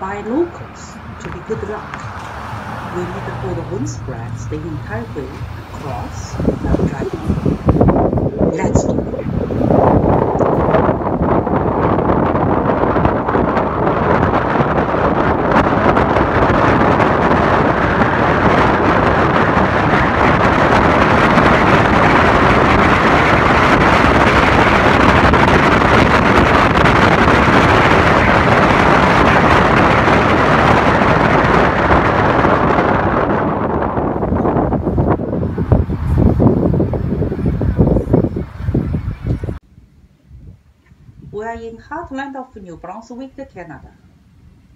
by locals to be good luck. We need for the wind spreads the entire way across without driving. In Hartland of New Brunswick, Canada.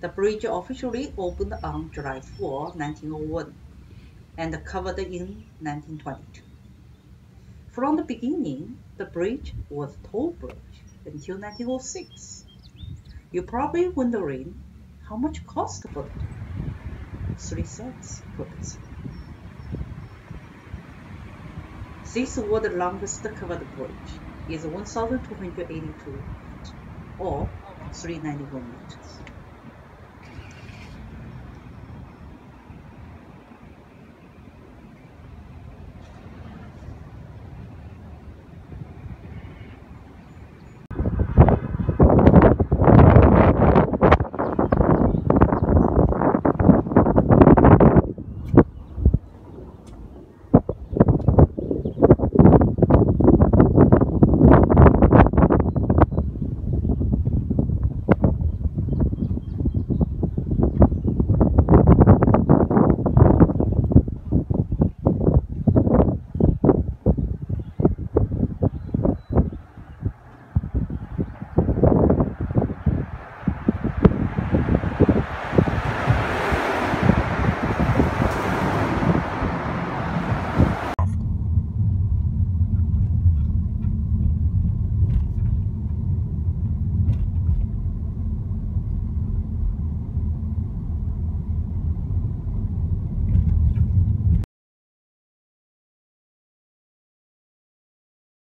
The bridge officially opened on July 4, 1901, and covered in 1922. From the beginning, the bridge was toll bridge until 1906. You're probably wondering how much cost for it? Three cents per person. This was the longest covered bridge, is 1,282 feet, or 391 meters.